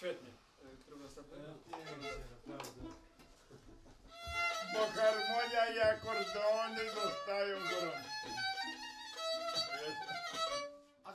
Сьогодні. Бо гармоня і акордеони достаю в город. А